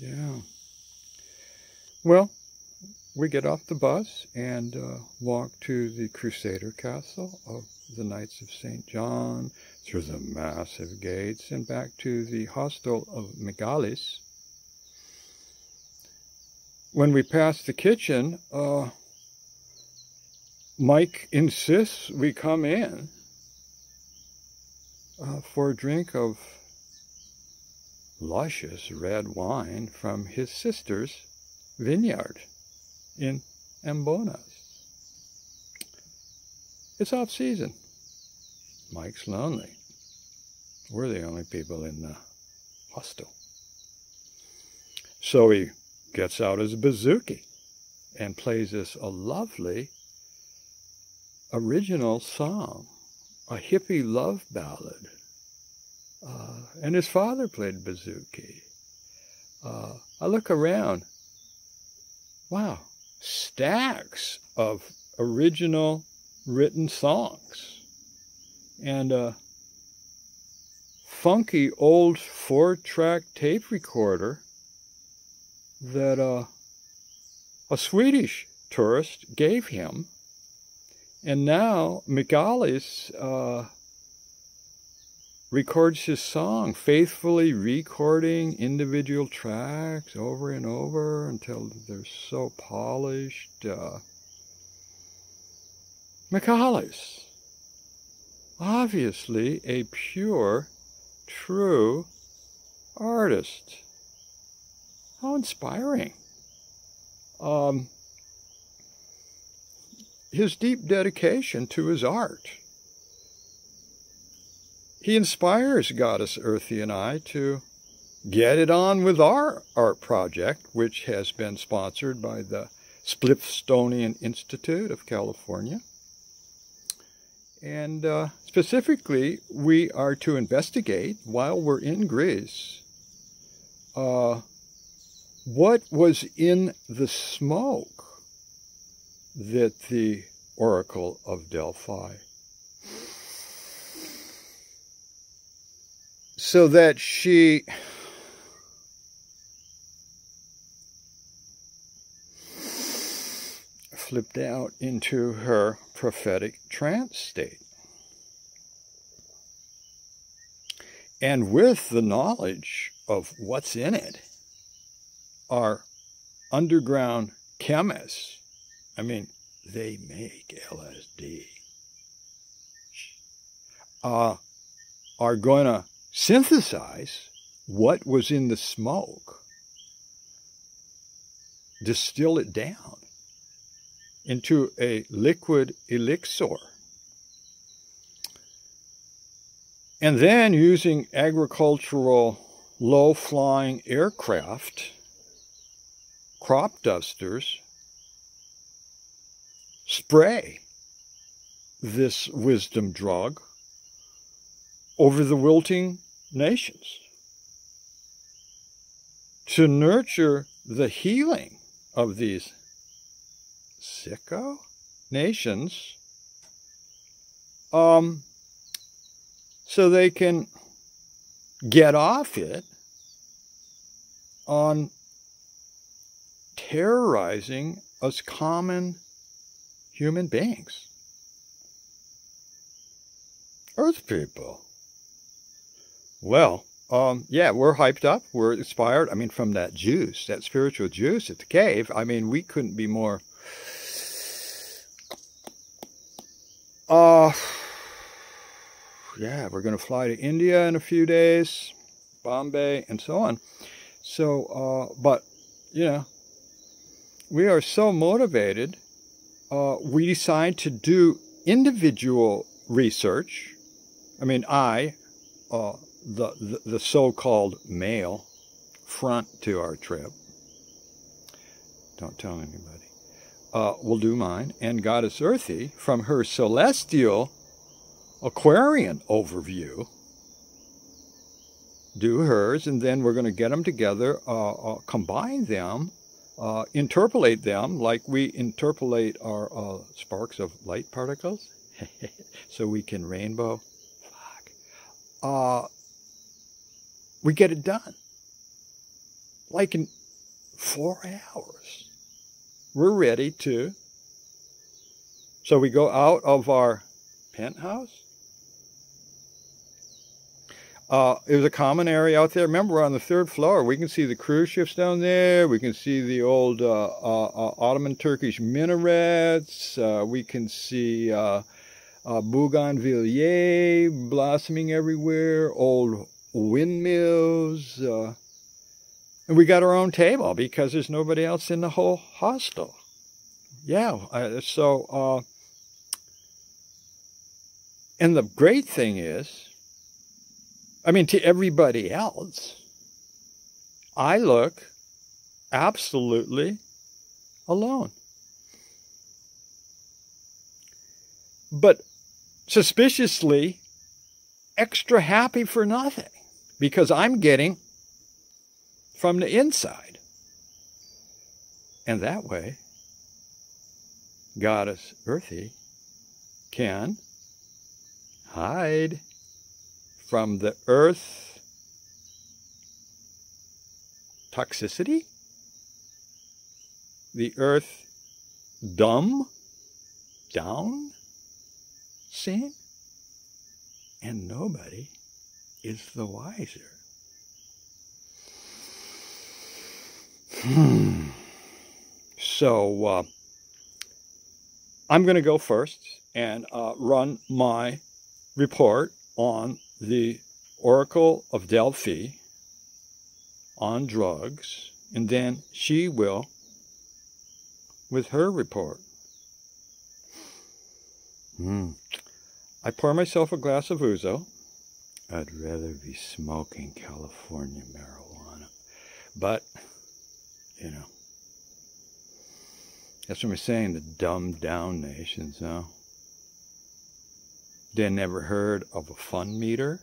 Yeah. Well, we get off the bus and uh, walk to the Crusader Castle of the Knights of St. John, through the massive gates, and back to the hostel of Michaelis. When we pass the kitchen, uh, Mike insists we come in uh, for a drink of luscious red wine from his sister's vineyard in Embonas. It's off season. Mike's lonely. We're the only people in the hostel. So he gets out his bouzouki and plays us a lovely original song, a hippie love ballad. Uh, and his father played bouzouki. Uh, I look around. Wow, stacks of original written songs. And a funky old four track tape recorder that uh, a Swedish tourist gave him and now Michaelis uh, records his song, faithfully recording individual tracks over and over until they're so polished. Uh, Michaelis, obviously a pure, true artist. How inspiring. Um, his deep dedication to his art. He inspires Goddess Earthy and I to get it on with our art project, which has been sponsored by the Spliffstonian Institute of California. And uh, specifically, we are to investigate while we're in Greece uh, what was in the smoke that the Oracle of Delphi. So that she flipped out into her prophetic trance state. And with the knowledge of what's in it, our underground chemists I mean, they make LSD, uh, are going to synthesize what was in the smoke, distill it down into a liquid elixir. And then using agricultural low flying aircraft, crop dusters, spray this wisdom drug over the wilting nations to nurture the healing of these sicko nations um, so they can get off it on terrorizing us common human beings. Earth people. Well, um, yeah, we're hyped up. We're inspired. I mean, from that juice, that spiritual juice at the cave. I mean, we couldn't be more. Uh, yeah, we're going to fly to India in a few days, Bombay, and so on. So, uh, but, you know, we are so motivated uh, we decide to do individual research. I mean, I, uh, the, the, the so-called male front to our trip, don't tell anybody, uh, will do mine, and Goddess Earthy, from her celestial Aquarian overview, do hers, and then we're going to get them together, uh, uh, combine them, uh, interpolate them like we interpolate our uh, sparks of light particles so we can rainbow. Fuck. Uh, we get it done. like in four hours. We're ready to. So we go out of our penthouse. Uh, it was a common area out there. Remember, we're on the third floor. We can see the cruise ships down there. We can see the old uh, uh, uh Ottoman Turkish minarets. Uh, we can see uh, bougainvillea blossoming everywhere, old windmills. Uh, and we got our own table because there's nobody else in the whole hostel. Yeah, so, uh, and the great thing is, I mean, to everybody else, I look absolutely alone. But suspiciously extra happy for nothing because I'm getting from the inside. And that way, Goddess Earthy can hide from the earth toxicity, the earth dumb, down scene, and nobody is the wiser. Hmm. So uh, I'm going to go first and uh, run my report on the Oracle of Delphi on drugs, and then she will with her report. Hmm. I pour myself a glass of ouzo. I'd rather be smoking California marijuana. But, you know, that's what we're saying, the dumbed down nations, huh? They never heard of a fun meter?